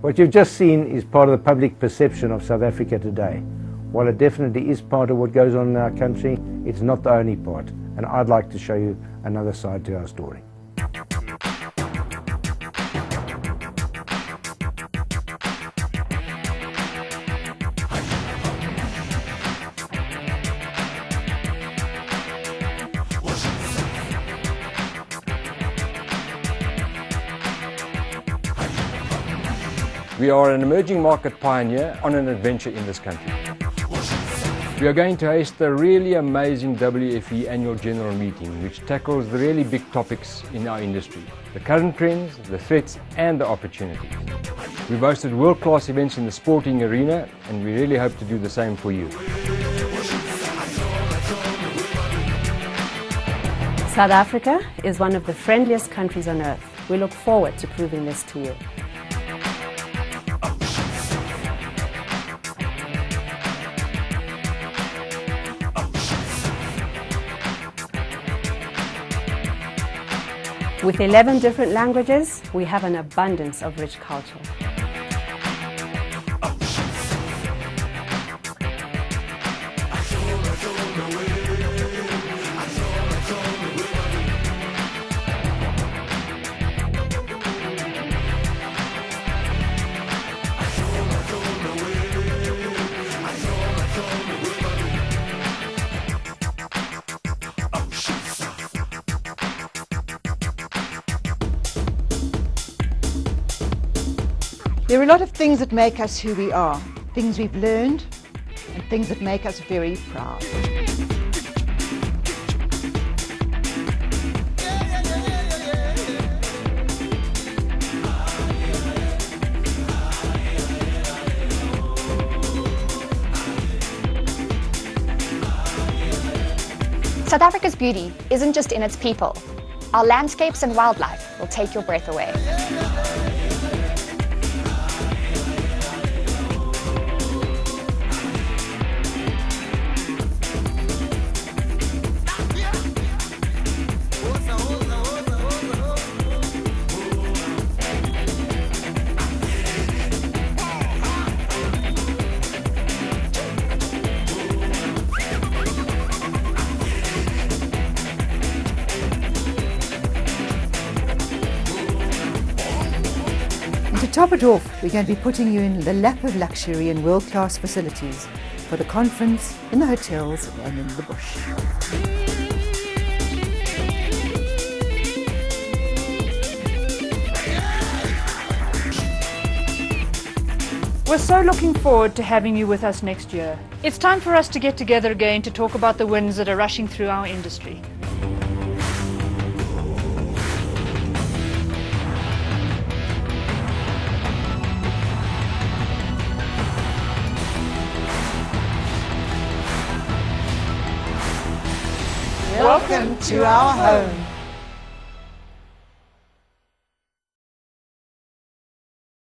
What you've just seen is part of the public perception of South Africa today. While it definitely is part of what goes on in our country, it's not the only part. And I'd like to show you another side to our story. We are an emerging market pioneer on an adventure in this country. We are going to host the really amazing WFE annual general meeting which tackles the really big topics in our industry, the current trends, the threats and the opportunities. We've hosted world-class events in the sporting arena and we really hope to do the same for you. South Africa is one of the friendliest countries on earth. We look forward to proving this to you. With 11 different languages, we have an abundance of rich culture. There are a lot of things that make us who we are, things we've learned, and things that make us very proud. South Africa's beauty isn't just in its people. Our landscapes and wildlife will take your breath away. Top it off, we're going to be putting you in the lap of luxury and world-class facilities for the conference, in the hotels and in the bush. We're so looking forward to having you with us next year. It's time for us to get together again to talk about the winds that are rushing through our industry. Welcome to our home.